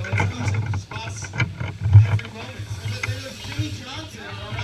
Spaß every moment. And then Jimmy Johnson